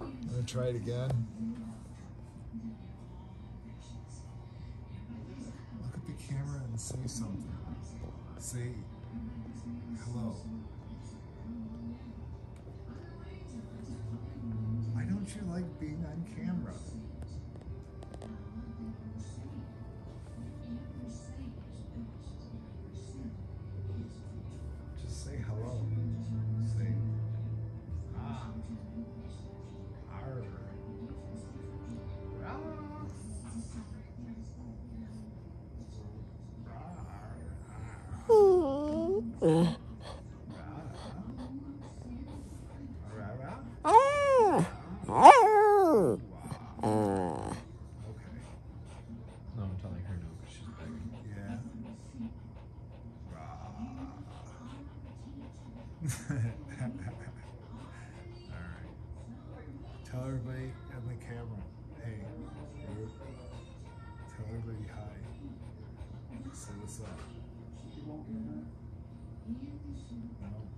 I'm gonna try it again. Look at the camera and say something. Say hello. Why don't you like being on camera? Tell everybody on the camera. Hey. Tell everybody hi. Say what's up. No.